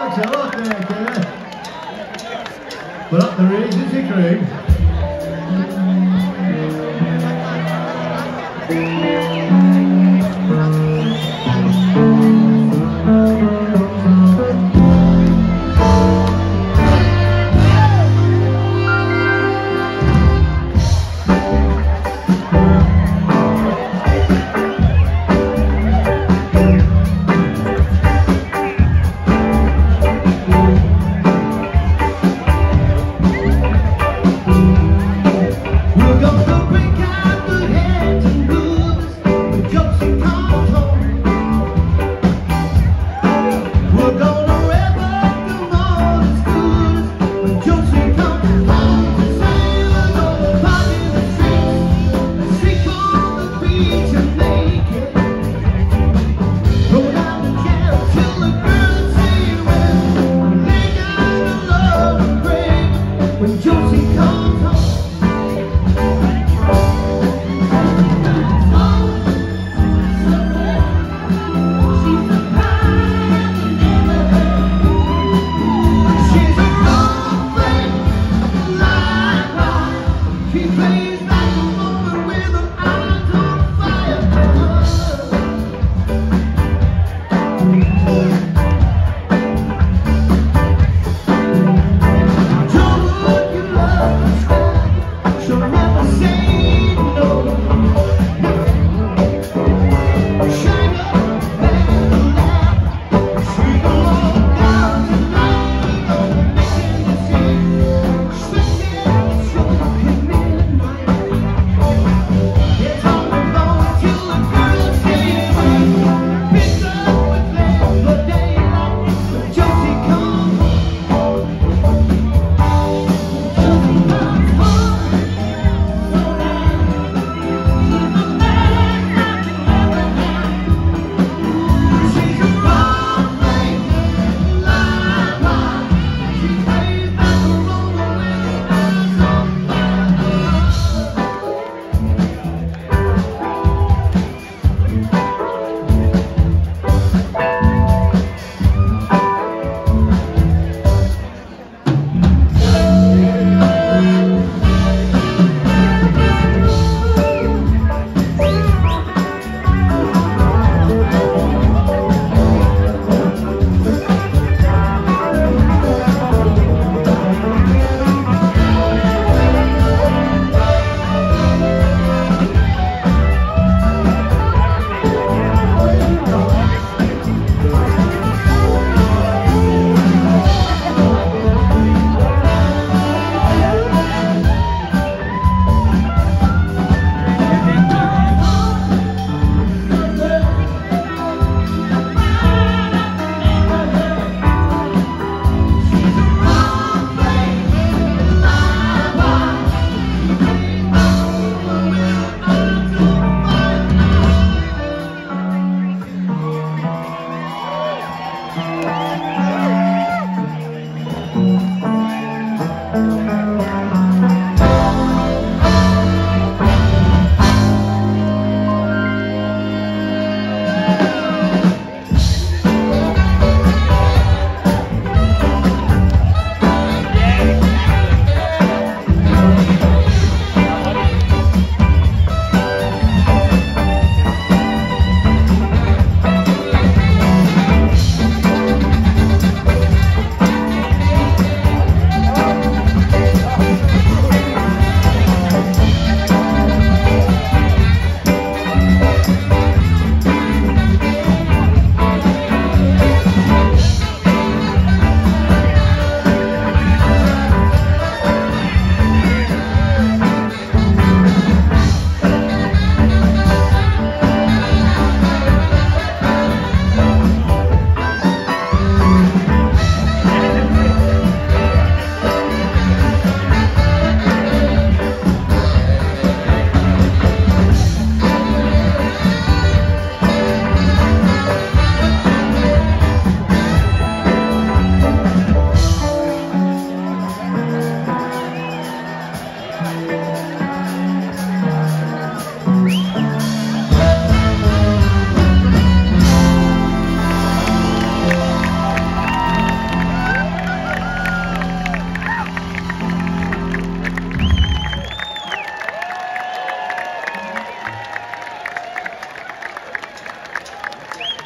Thanks a lot there, Kenneth. Well, up there is, is crew.